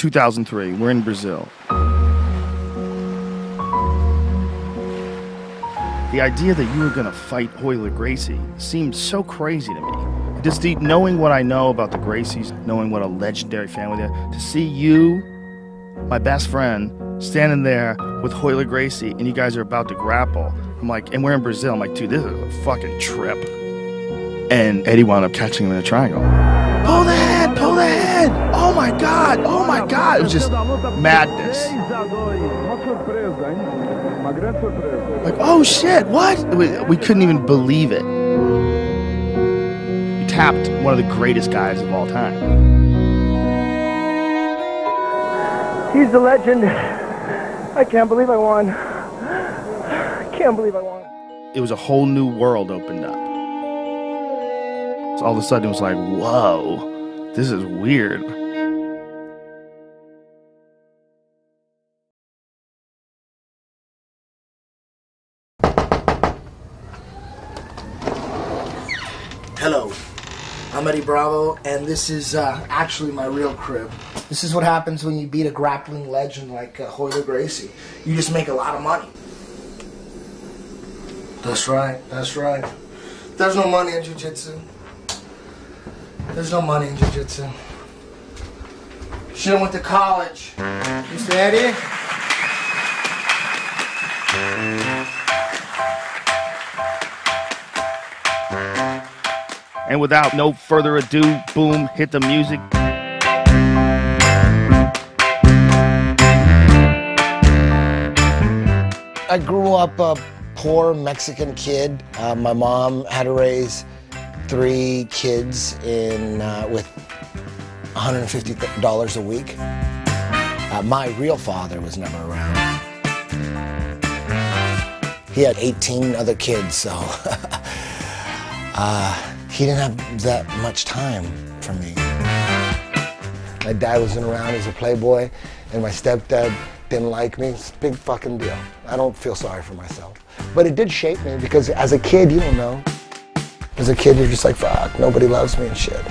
2003. We're in Brazil. The idea that you were going to fight Royler Gracie seemed so crazy to me. Just knowing what I know about the Gracies, knowing what a legendary family they are, to see you, my best friend, standing there with Royler Gracie and you guys are about to grapple. I'm like, and we're in Brazil. I'm like, dude, this is a fucking trip. And Eddie wound up catching him in a triangle. Pull the head, pull the head. Oh my God, oh my God. It was just madness. Like, oh shit, what? We, we couldn't even believe it. You tapped one of the greatest guys of all time. He's the legend. I can't believe I won. I can't believe I won. It was a whole new world opened up. So all of a sudden it was like, whoa, this is weird. Hello, I'm Eddie Bravo, and this is uh, actually my real crib. This is what happens when you beat a grappling legend like uh, Royler Gracie. You just make a lot of money. That's right, that's right. There's no money in Jiu-Jitsu. There's no money in Jiu-Jitsu. Should've went to college. Mr. Eddie? And without no further ado, boom, hit the music. I grew up a poor Mexican kid. Uh, my mom had to raise three kids in uh, with $150 a week. Uh, my real father was never around. He had 18 other kids, so uh, he didn't have that much time for me. My dad wasn't around as a playboy, and my stepdad didn't like me. It's a big fucking deal. I don't feel sorry for myself. But it did shape me because as a kid, you don't know. As a kid, you're just like, fuck, nobody loves me and shit.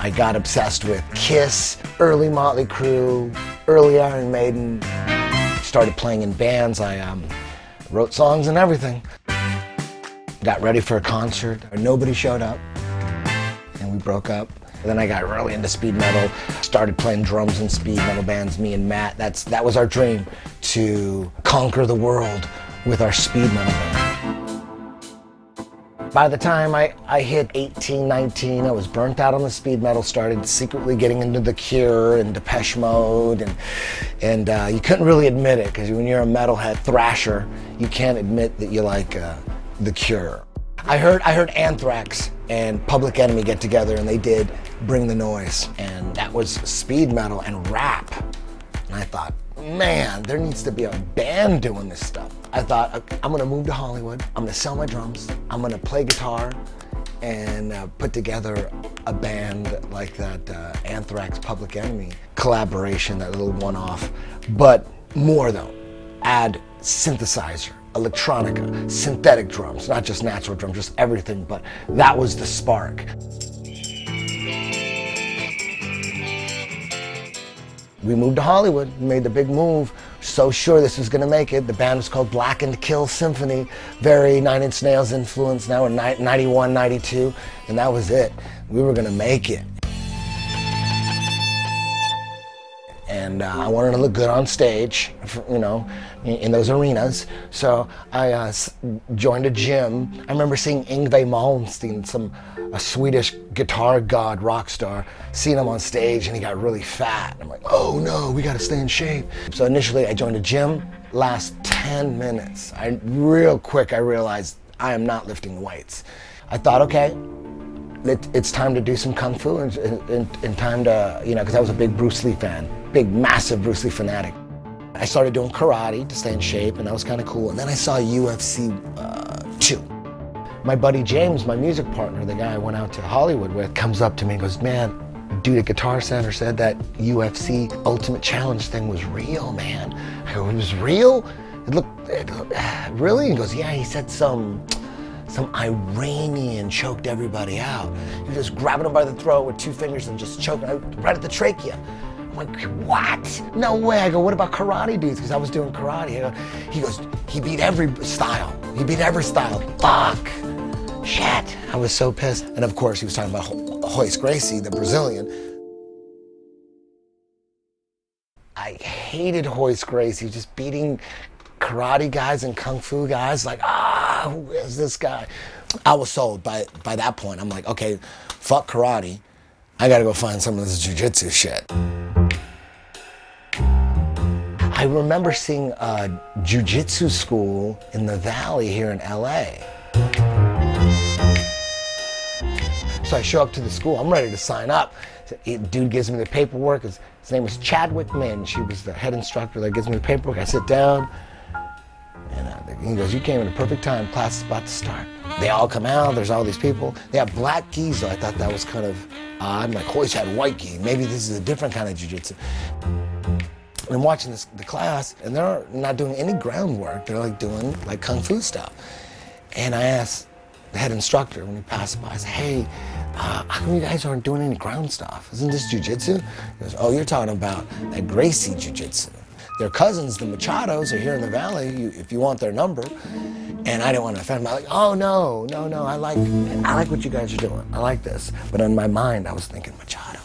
I got obsessed with Kiss, early Motley Crue, early Iron Maiden. Started playing in bands. I um, wrote songs and everything. Got ready for a concert. Nobody showed up. And we broke up. And then I got really into speed metal. Started playing drums in speed metal bands, me and Matt. That's, that was our dream, to conquer the world with our speed metal band. By the time I, I hit 18, 19, I was burnt out on the speed metal, started secretly getting into The Cure and Depeche Mode, and, and uh, you couldn't really admit it, because when you're a metalhead thrasher, you can't admit that you like uh, The Cure. I heard, I heard Anthrax and Public Enemy get together and they did Bring the Noise. And that was speed metal and rap. And I thought, man, there needs to be a band doing this stuff. I thought, I'm gonna move to Hollywood. I'm gonna sell my drums. I'm gonna play guitar and uh, put together a band like that uh, Anthrax Public Enemy collaboration, that little one-off. But more though, add synthesizer, electronica, synthetic drums, not just natural drums, just everything, but that was the spark. We moved to Hollywood, made the big move, so sure this was gonna make it. The band was called Black and Kill Symphony, very Nine Inch Nails influence, now we're 91, 92, and that was it. We were gonna make it. and uh, I wanted to look good on stage, for, you know, in, in, those arenas. So I uh, joined a gym. I remember seeing Yngwie Malmsteen, some a Swedish guitar god rock star, seeing him on stage, and he got really fat. I'm like, oh no, we got to stay in shape. So initially, I joined a gym. Last 10 minutes, I real quick I realized I am not lifting weights. I thought, okay, it, it's time to do some kung fu and, and, and time to, you know, because I was a big Bruce Lee fan, big, massive Bruce Lee fanatic. I started doing karate to stay in shape, and that was kind of cool. And then I saw UFC uh, 2. My buddy James, my music partner, the guy I went out to Hollywood with, comes up to me and goes, man, dude at Guitar Center said that UFC Ultimate Challenge thing was real, man. I go, it was real? It looked, it looked really? He goes, yeah, he said some, some Iranian choked everybody out. He was just grabbing him by the throat with two fingers and just choking right at the trachea. I'm like, what? No way. I go, what about karate dudes? Because I was doing karate. He goes, he beat every style. He beat every style. Fuck. Shit. I was so pissed. And of course, he was talking about Royce Gracie, the Brazilian. I hated Royce Gracie, just beating karate guys and kung fu guys. Like, ah, who is this guy? I was sold by by that point. I'm like, okay, fuck karate. I gotta go find some of this jujitsu shit. I remember seeing a jujitsu school in the Valley here in LA. So I show up to the school, I'm ready to sign up. Dude gives me the paperwork. His, his name was Chadwick Min. She was the head instructor that gives me the paperwork. I sit down, and uh, he goes, You came in a perfect time, class is about to start. They all come out, there's all these people. They have black though. I thought that was kind of odd. I'm like, always had white gi. Maybe this is a different kind of jujitsu. I'm watching this, the class, and they're not doing any groundwork. They're like doing like kung fu stuff. And I asked the head instructor when he passed by, I said, hey, uh, how come you guys aren't doing any ground stuff? Isn't this jujitsu? He goes, oh, you're talking about that Gracie jujitsu. Their cousins, the Machados, are here in the valley. You, if you want their number, and I didn't want to offend them. I'm like, oh no, no, no. I like, I like what you guys are doing. I like this. But in my mind, I was thinking Machado.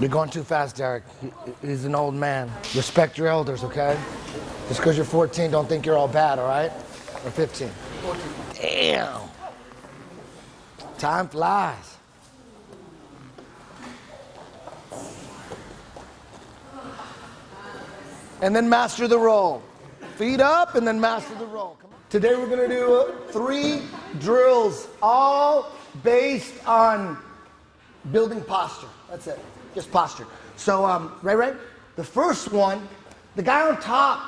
You're going too fast, Derek. He's an old man. Respect your elders, okay? Just because you're 14, don't think you're all bad, all right? Or 15? 14. Damn. Time flies. And then master the roll. Feet up and then master the roll. Today we're to do three drills, all based on building posture. That's it just posture. So, um, Ray Ray, the first one, the guy on top,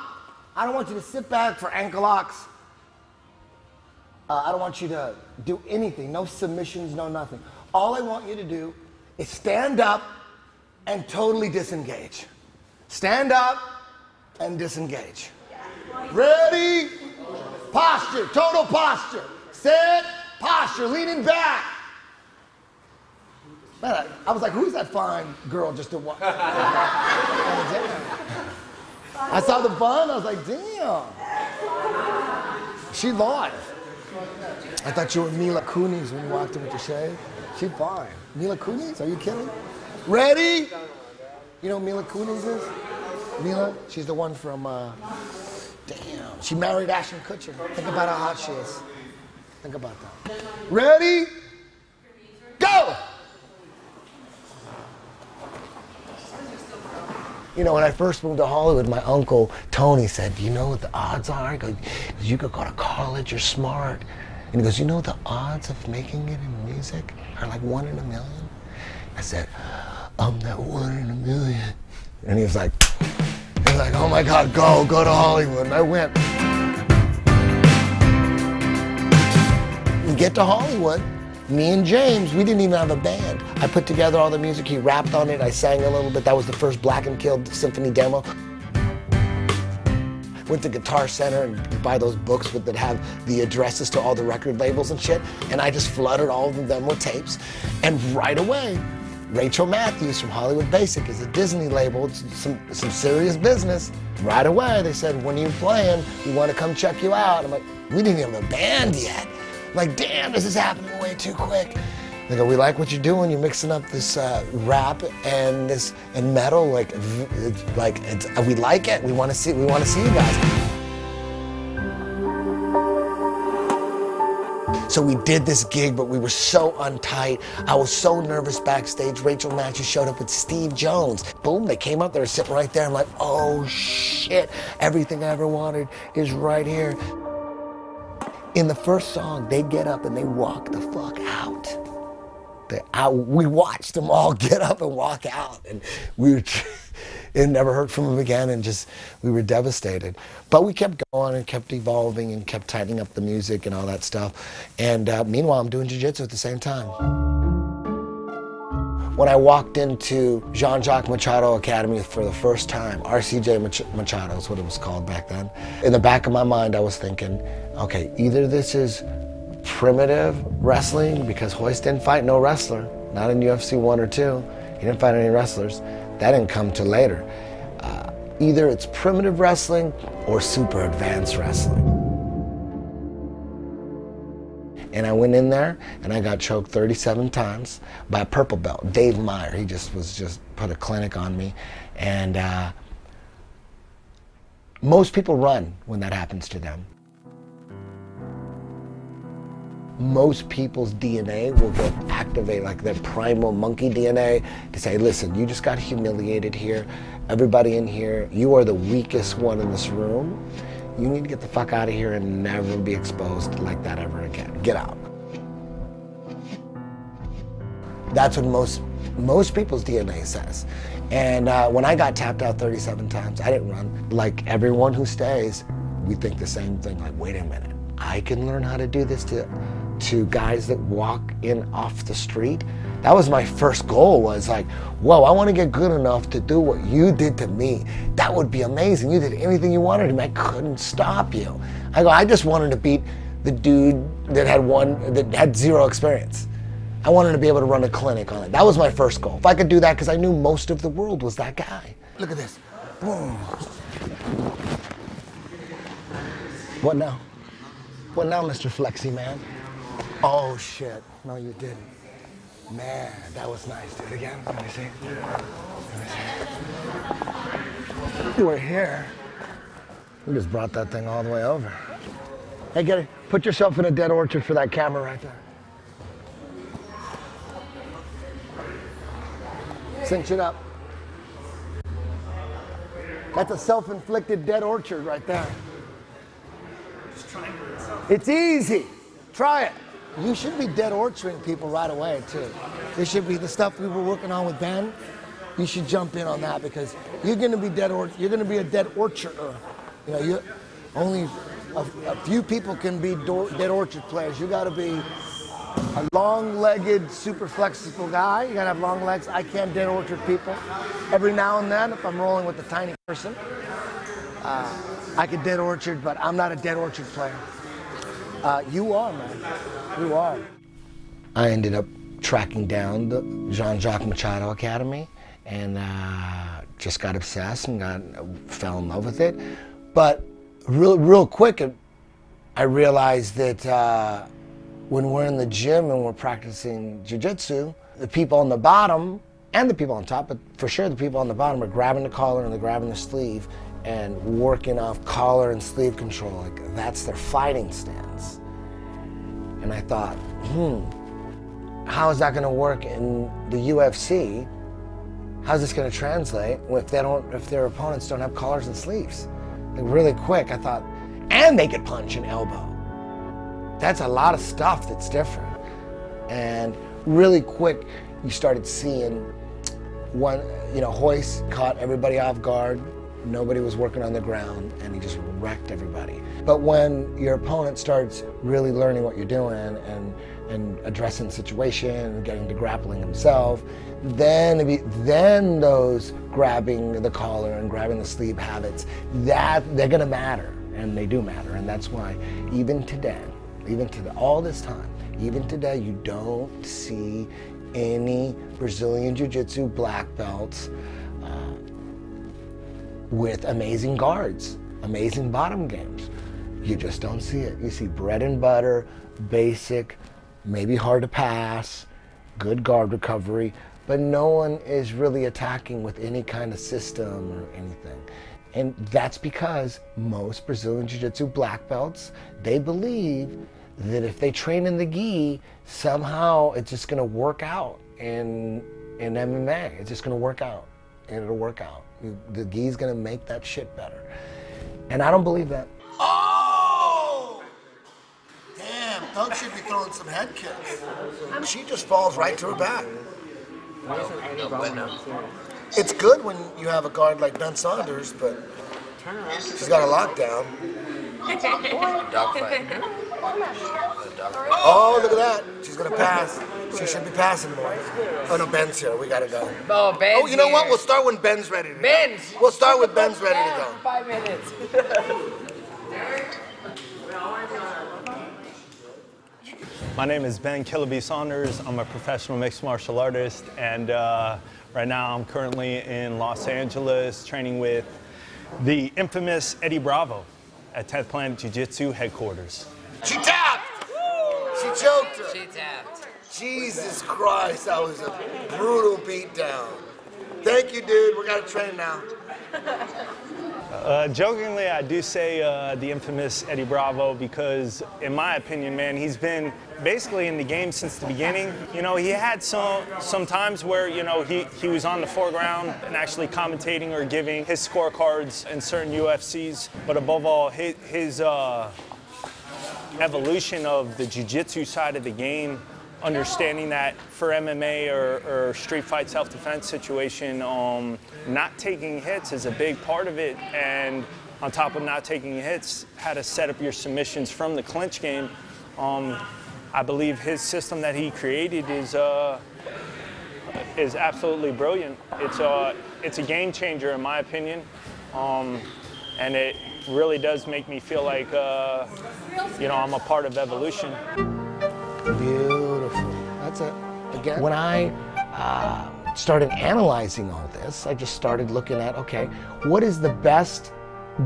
I don't want you to sit back for ankle locks. Uh, I don't want you to do anything, no submissions, no nothing. All I want you to do is stand up and totally disengage. Stand up and disengage. Ready? Posture, total posture. Sit, posture, leaning back. I, I was like, who's that fine girl just to watch? I saw the bun, I was like, damn. She live. I thought you were Mila Kunis when you walked in with your shade. She fine. Mila Kunis? Are you kidding? Ready? You know Mila Kunis is? Mila? She's the one from, uh, damn. She married Ashton Kutcher. Think about how hot she is. Think about that. Ready? Go! You know, when I first moved to Hollywood, my uncle Tony said, Do you know what the odds are? Goes, you could go to college, you're smart. And he goes, You know the odds of making it in music are like one in a million? I said, I'm that one in a million. And he was like, he was like, oh my God, go, go to Hollywood. And I went. We get to Hollywood, me and James, we didn't even have a band. I put together all the music, he rapped on it, I sang a little bit. That was the first Black and Killed symphony demo. Went to Guitar Center and buy those books with, that have the addresses to all the record labels and shit. And I just flooded all of them with tapes. And right away, Rachel Matthews from Hollywood Basic is a Disney label, it's some, some serious business. Right away, they said, when are you playing? We want to come check you out. I'm like, we didn't even have a band yet like, damn, this is happening way too quick. They go, we like what you're doing. You're mixing up this uh, rap and this and metal. Like, like uh, we like it. We want to see. We want to see you guys. So we did this gig, but we were so untight. I was so nervous backstage. Rachel Matthews showed up with Steve Jones. Boom, they came up, they were sitting right there. I'm like, oh shit, everything I ever wanted is right here. In the first song, they get up and they walk the fuck out. I, we watched them all get up and walk out, and we were. and never heard from them again, and just we were devastated. But we kept going and kept evolving and kept tightening up the music and all that stuff. And uh, meanwhile, I'm doing jiu-jitsu at the same time. When I walked into Jean-Jacques Machado Academy for the first time, RCJ Machado is what it was called back then. In the back of my mind, I was thinking, okay, either this is primitive wrestling because Royce didn't fight no wrestler, not in UFC one or two. He didn't fight any wrestlers. That didn't come till later. Uh, either it's primitive wrestling or super advanced wrestling. And I went in there and I got choked 37 times by a purple belt, Dave Meyer. He just was just put a clinic on me. And uh, most people run when that happens to them most people's DNA will get activated, like their primal monkey DNA, to say, listen, you just got humiliated here. Everybody in here, you are the weakest one in this room. You need to get the fuck out of here and never be exposed like that ever again. Get out. That's what most most people's DNA says. And uh, when I got tapped out 37 times, I didn't run. Like everyone who stays, we think the same thing. Like, wait a minute, I can learn how to do this to to guys that walk in off the street. That was my first goal was like, whoa, I want to get good enough to do what you did to me. That would be amazing. You did anything you wanted to me. I couldn't stop you. I go, I just wanted to beat the dude that had one, that had zero experience. I wanted to be able to run a clinic on it. That was my first goal. If I could do that, because I knew most of the world was that guy. Look at this. Boom. What now? What now, Mr. Flexi Man? Oh shit. No, you didn't. Man, that was nice. Do it again. Let me see. Let me see. Were here. We just brought that thing all the way over. Hey, get it. Put yourself in a dead orchard for that camera right there. Cinch it up. That's a self-inflicted dead orchard right there. It's easy. Try it. You should be dead orcharding people right away too. This should be the stuff we were working on with Ben. You should jump in on that because you're going to be dead or you're going to be a dead orcharder. You know, you only a, a, few people can be do, dead orchard players. You got to be a long-legged, super flexible guy. You got to have long legs. I can't dead orchard people. Every now and then, if I'm rolling with a tiny person, uh, I can dead orchard, but I'm not a dead orchard player. Uh, you are, man. You are. I ended up tracking down the Jean-Jacques Machado Academy and uh, just got obsessed and got fell in love with it. But real, real quick, I realized that uh, when we're in the gym and we're practicing jiu-jitsu, the people on the bottom and the people on top, but for sure the people on the bottom are grabbing the collar and they're grabbing the sleeve and working off collar and sleeve control. Like that's their fighting stance. And I thought, hmm, how is that going to work in the UFC? How's this going to translate if they don't, if their opponents don't have collars and sleeves? Like really quick, I thought, and they could punch an elbow. That's a lot of stuff that's different. And really quick, you started seeing one, you know, Hoist caught everybody off guard Nobody was working on the ground and he just wrecked everybody. But when your opponent starts really learning what you're doing and, and addressing the situation and getting to grappling himself, then, be, then those grabbing the collar and grabbing the sleeve habits, that they're gonna matter and they do matter. And that's why even today, even today, all this time, even today, you don't see any Brazilian Jiu-Jitsu black belts with amazing guards, amazing bottom games. You just don't see it. You see bread and butter, basic, maybe hard to pass, good guard recovery, but no one is really attacking with any kind of system or anything. And that's because most Brazilian Jiu-Jitsu black belts, they believe that if they train in the gi, somehow it's just going to work out in in MMA. It's just going to work out, and it'll work out. The gi's going to make that shit better, and I don't believe that. Oh, damn! Doug should be throwing some head kicks. She just falls right to her back. It's good when you have a guard like Ben Saunders, but she's got a lockdown. Dogfight. Oh, look at that. She's gonna pass. She should be passing more. Oh no, Ben's here. We gotta go. Oh, Ben. Oh, you know what? We'll start when Ben's ready to Ben's. go. We'll start with Ben's ready to go. Five minutes. My name is Ben Killa B Saunders. I'm a professional mixed martial artist, and uh, right now I'm currently in Los Angeles training with the infamous Eddie Bravo at 10th Planet Jiu Jitsu headquarters. She tapped. She choked her. She tapped. Jesus Christ, that was a brutal beatdown. Thank you, dude. We gotta train now. Uh, jokingly, I do say uh, the infamous Eddie Bravo because, in my opinion, man, he's been basically in the game since the beginning. You know, he had some some times where you know he he was on the foreground and actually commentating or giving his scorecards in certain UFCs, but above all, his, his uh, evolution of the jiu-jitsu side of the game understanding that for MMA or, or street fight self-defense situation, um, not taking hits is a big part of it. And on top of not taking hits, how to set up your submissions from the clinch game. Um, I believe his system that he created is uh, is absolutely brilliant. It's a it's a game changer in my opinion, um, and it really does make me feel like uh, you know I'm a part of evolution. Beautiful. That's it. Again. When I uh, started analyzing all this, I just started looking at okay, what is the best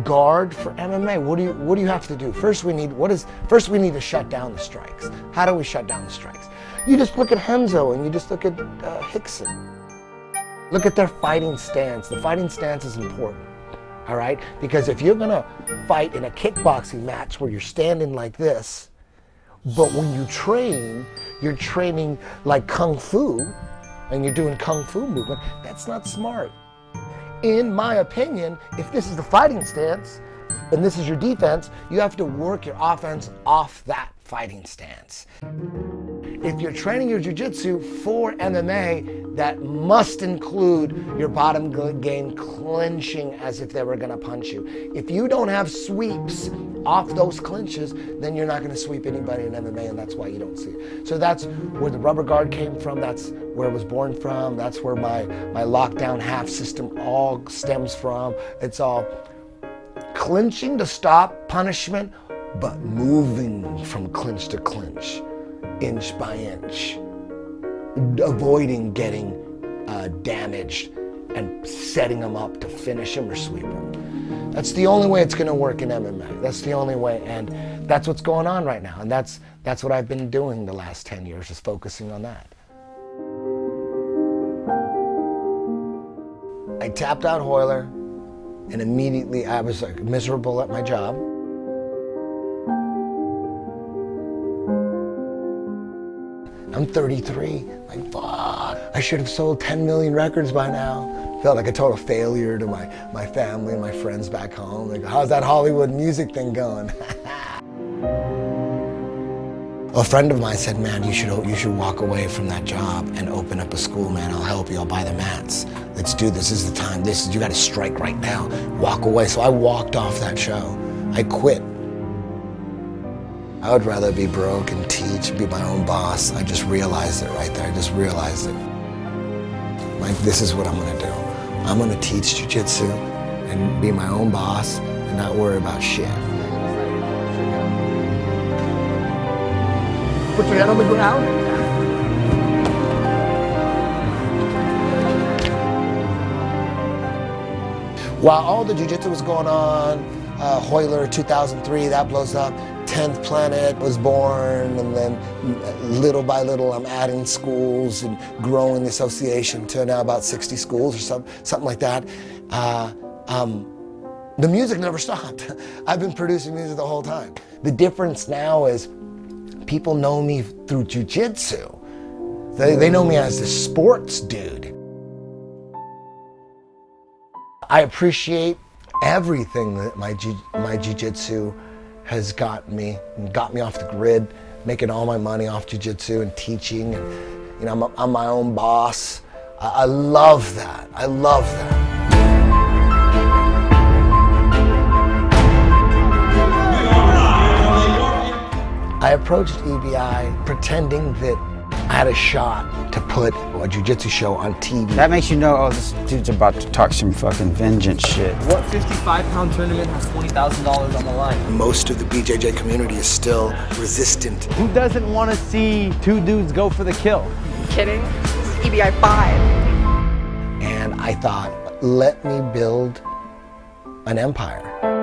guard for MMA? What do you what do you have to do? First, we need what is first we need to shut down the strikes. How do we shut down the strikes? You just look at Henzo and you just look at uh, Hickson. Look at their fighting stance. The fighting stance is important. All right? Because if you're going to fight in a kickboxing match where you're standing like this, but when you train, you're training like kung fu and you're doing kung fu movement, that's not smart. In my opinion, if this is the fighting stance and this is your defense, you have to work your offense off that fighting stance. If you're training your jiu-jitsu for MMA, that must include your bottom game clinching as if they were to punch you. If you don't have sweeps off those clinches, then you're not going to sweep anybody in MMA, and that's why you don't see it. So that's where the rubber guard came from. That's where it was born from. That's where my my lockdown half system all stems from. It's all clinching to stop punishment, but moving from clinch to clinch, inch by inch, avoiding getting uh, damaged and setting them up to finish them or sweep them. That's the only way it's going to work in MMA. That's the only way, and that's what's going on right now. And that's that's what I've been doing the last 10 years, is focusing on that. I tapped out Hoyler, and immediately I was like, miserable at my job. I'm 33. Like, fuck. I should have sold 10 million records by now. Felt like a total failure to my, my family and my friends back home. Like, how's that Hollywood music thing going? a friend of mine said, man, you should, you should walk away from that job and open up a school, man. I'll help you. I'll buy the mats. Let's do this. This is the time. This is, you got to strike right now. Walk away. So I walked off that show. I quit. I would rather be broke and teach, be my own boss. I just realized it right there. I just realized it. Like, this is what I'm gonna do. I'm gonna teach jujitsu and be my own boss and not worry about shit. Put your head on the ground. While all the jujitsu was going on, uh, Hoyler 2003, that blows up. 10th Planet was born, and then little by little, I'm adding schools and growing the association to now about 60 schools or some, something like that. Uh, um, the music never stopped. I've been producing music the whole time. The difference now is people know me through jujitsu. They, they know me as the sports dude. I appreciate everything that my my jujitsu has got me, got me off the grid, making all my money off jujitsu and teaching, and you know I'm, I'm my own boss. I, I love that. I love that. I approached EBI pretending that I had a shot to put a jiu-jitsu show on TV. That makes you know, oh, this dude's about to talk some fucking vengeance shit. What 55 pound tournament has $20,000 on the line? Most of the BJJ community is still resistant. Who doesn't want to see two dudes go for the kill? Kidding? This is EBI 5. And I thought, let me build an empire.